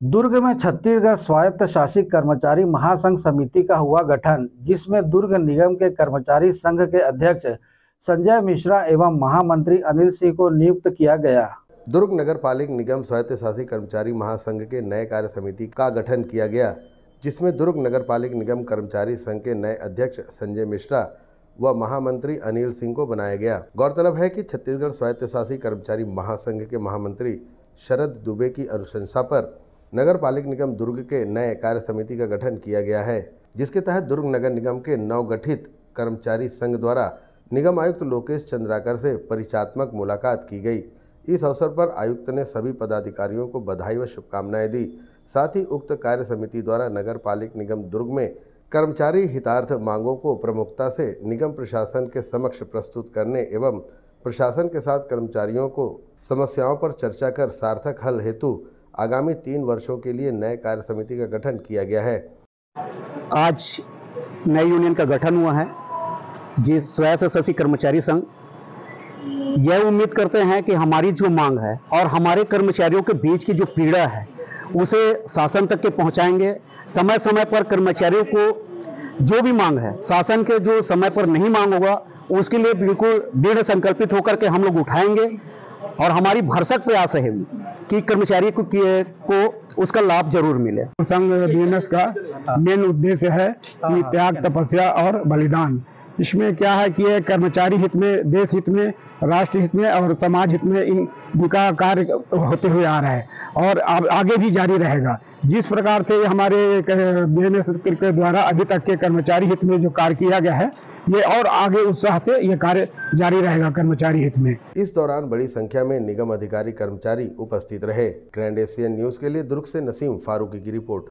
दुर्ग में छत्तीसगढ़ स्वायत्त शासित कर्मचारी महासंघ समिति का हुआ गठन, जिसमें दुर्ग निगम के कर्मचारी संघ के अध्यक्ष संजय मिश्रा एवं महामंत्री अनिल सिंह को नियुक्त किया गया। दुर्ग नगर पालिक निगम स्वायत्त शासी कर्मचारी महासंघ के नए कार्य समिति का गठन किया गया, जिसमें दुर्ग नगर पालिक निगम कर्मचारी संघ के नए अध्यक्ष संजय मिश्रा व महामंत्री अनिल सिंह को बनाया गया। गौरतलब है कि छत्तीसगढ़ स्वायत्त शासी कर्मचारी महासंघ के महामंत्री शरद दुबे की अनुशंसा पर नगर पालिक निगम दुर्ग के नए कार्य समिति का गठन किया गया है, जिसके तहत दुर्ग नगर निगम के नवगठित कर्मचारी संघ द्वारा निगम आयुक्त लोकेश चंद्राकर से परिचयात्मक मुलाकात की गई। इस अवसर पर आयुक्त ने सभी पदाधिकारियों को बधाई व शुभकामनाएँ दी। साथ ही उक्त कार्य समिति द्वारा नगर पालिक निगम दुर्ग में कर्मचारी हितार्थ मांगों को प्रमुखता से निगम प्रशासन के समक्ष प्रस्तुत करने एवं प्रशासन के साथ कर्मचारियों को समस्याओं पर चर्चा कर सार्थक हल हेतु आगामी तीन वर्षों के लिए नए कार्य समिति का गठन किया गया है। आज नए यूनियन का गठन हुआ है। स्वायत्त शासी कर्मचारी संघ, यह उम्मीद करते हैं कि हमारी जो मांग है और हमारे कर्मचारियों के बीच की जो पीड़ा है, उसे शासन तक के पहुंचाएँगे। समय समय पर कर्मचारियों को जो भी मांग है, शासन के जो समय पर नहीं मांग होगा, उसके लिए बिल्कुल दृढ़ संकल्पित होकर के हम लोग उठाएँगे। और हमारी भरसक प्रयास रहेगी। कि कर्मचारी को, को उसका लाभ ज़रूर मिले। संघ बीएनएस का मेन उद्देश्य है कि त्याग तपस्या और बलिदान। इसमें क्या है कि ये कर्मचारी हित में देश हित में राष्ट्र हित में और समाज हित में इन इनका कार्य होते हुए आ रहा है और आगे भी जारी रहेगा। जिस प्रकार से हमारे बीएनएस के द्वारा अभी तक के कर्मचारी हित में जो कार्य किया गया है ये और आगे उत्साह से ये कार्य जारी रहेगा कर्मचारी हित में। इस दौरान बड़ी संख्या में निगम अधिकारी कर्मचारी उपस्थित रहे। ग्रैंड एशियन न्यूज़ के लिए दुर्ग से नसीम फारूकी की रिपोर्ट।